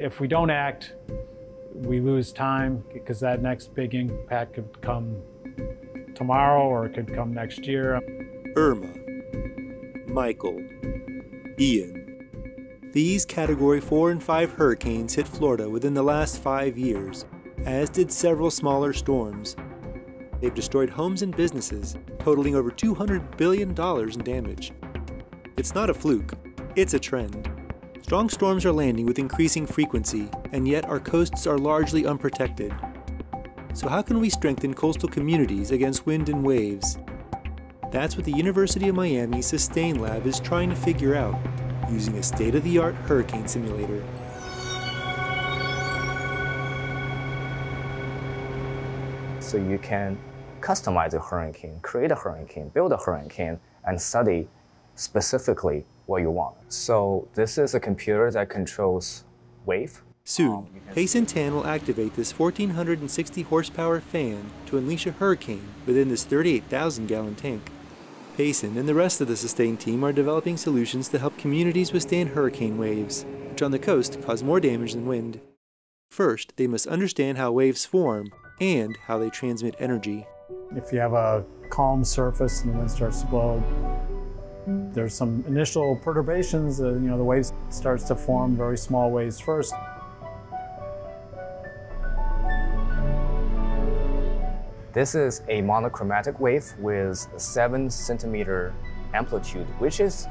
If we don't act, we lose time because that next big impact could come tomorrow or it could come next year. Irma, Michael, Ian. These Category 4 and 5 hurricanes hit Florida within the last five years, as did several smaller storms. They've destroyed homes and businesses, totaling over $200 billion in damage. It's not a fluke, it's a trend. Strong storms are landing with increasing frequency, and yet our coasts are largely unprotected. So how can we strengthen coastal communities against wind and waves? That's what the University of Miami Sustain Lab is trying to figure out using a state-of-the-art hurricane simulator. So you can customize a hurricane, create a hurricane, build a hurricane, and study specifically what you want. So this is a computer that controls wave. Soon, um, Payson Tan will activate this 1,460 horsepower fan to unleash a hurricane within this 38,000 gallon tank. Payson and the rest of the Sustain team are developing solutions to help communities withstand hurricane waves, which on the coast cause more damage than wind. First, they must understand how waves form and how they transmit energy. If you have a calm surface and the wind starts to blow, there's some initial perturbations. Uh, you know, the waves starts to form very small waves first. This is a monochromatic wave with a 7 centimeter amplitude, which is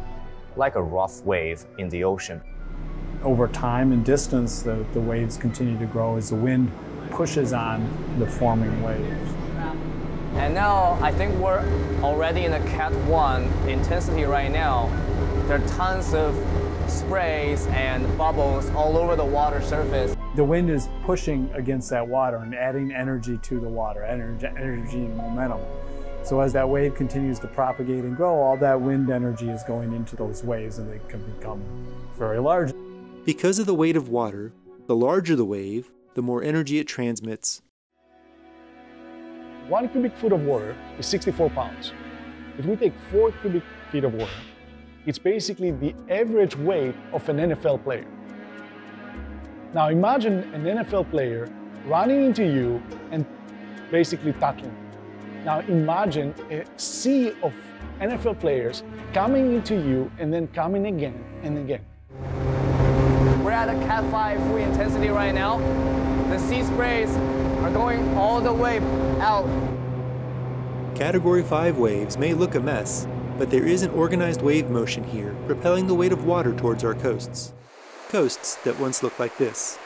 like a rough wave in the ocean. Over time and distance, the, the waves continue to grow as the wind pushes on the forming waves. And now I think we're already in a Cat 1 intensity right now. There are tons of sprays and bubbles all over the water surface. The wind is pushing against that water and adding energy to the water, energy, energy and momentum. So as that wave continues to propagate and grow, all that wind energy is going into those waves and they can become very large. Because of the weight of water, the larger the wave, the more energy it transmits. One cubic foot of water is 64 pounds. If we take four cubic feet of water, it's basically the average weight of an NFL player. Now imagine an NFL player running into you and basically tackling. you. Now imagine a sea of NFL players coming into you and then coming again and again. We're at a Cat 5 full intensity right now. The sea sprays are going all the way out. Category 5 waves may look a mess, but there is an organized wave motion here, propelling the weight of water towards our coasts. Coasts that once looked like this.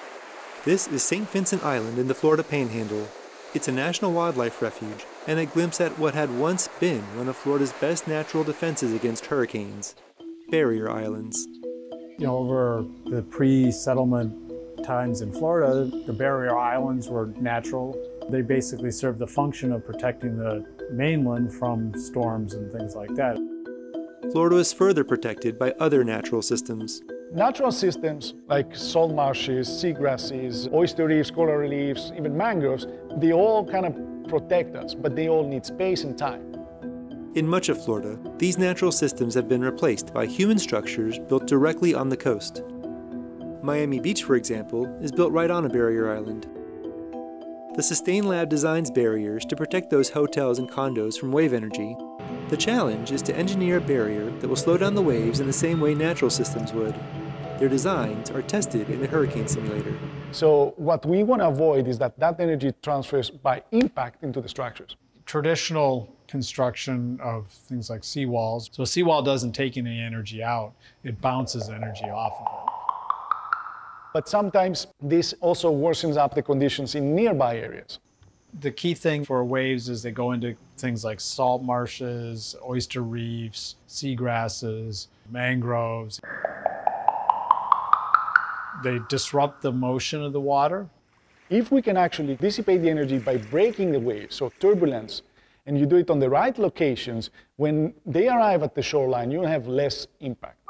This is St. Vincent Island in the Florida Panhandle. It's a national wildlife refuge, and a glimpse at what had once been one of Florida's best natural defenses against hurricanes barrier islands. You know, over the pre-settlement times in Florida, the barrier islands were natural. They basically served the function of protecting the mainland from storms and things like that. Florida is further protected by other natural systems. Natural systems like salt marshes, seagrasses, oyster reefs, coral reefs, even mangroves, they all kind of protect us, but they all need space and time. In much of Florida, these natural systems have been replaced by human structures built directly on the coast. Miami Beach, for example, is built right on a barrier island. The Sustain Lab designs barriers to protect those hotels and condos from wave energy. The challenge is to engineer a barrier that will slow down the waves in the same way natural systems would. Their designs are tested in the hurricane simulator. So what we want to avoid is that that energy transfers by impact into the structures. Traditional construction of things like seawalls. So a seawall doesn't take any energy out, it bounces energy off of it. But sometimes this also worsens up the conditions in nearby areas. The key thing for waves is they go into things like salt marshes, oyster reefs, seagrasses, mangroves. They disrupt the motion of the water. If we can actually dissipate the energy by breaking the waves, so turbulence, and you do it on the right locations, when they arrive at the shoreline, you'll have less impact.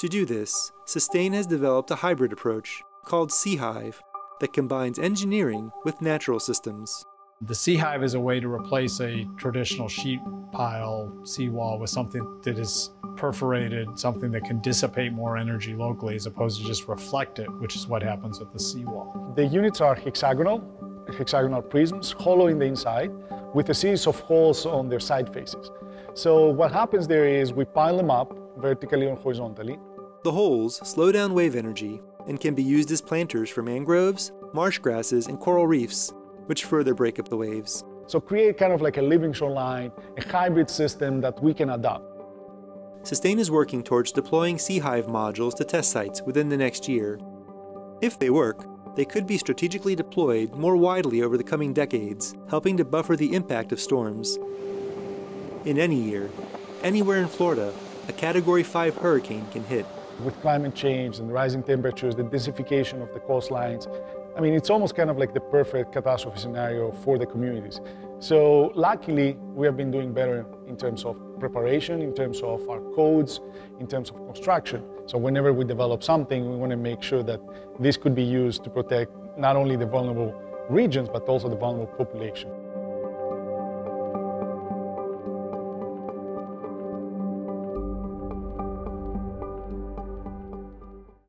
To do this, Sustain has developed a hybrid approach called SeaHive that combines engineering with natural systems. The sea hive is a way to replace a traditional sheet pile seawall with something that is perforated, something that can dissipate more energy locally as opposed to just reflect it, which is what happens with the seawall. The units are hexagonal, hexagonal prisms, hollow in the inside, with a series of holes on their side faces. So what happens there is we pile them up vertically or horizontally. The holes slow down wave energy and can be used as planters for mangroves, marsh grasses, and coral reefs, which further break up the waves. So create kind of like a living shoreline, a hybrid system that we can adopt. Sustain is working towards deploying Sea Hive modules to test sites within the next year. If they work, they could be strategically deployed more widely over the coming decades, helping to buffer the impact of storms. In any year, anywhere in Florida, a Category 5 hurricane can hit. With climate change and rising temperatures, the densification of the coastlines, I mean, it's almost kind of like the perfect catastrophe scenario for the communities. So luckily, we have been doing better in terms of preparation, in terms of our codes, in terms of construction. So whenever we develop something, we want to make sure that this could be used to protect not only the vulnerable regions, but also the vulnerable population.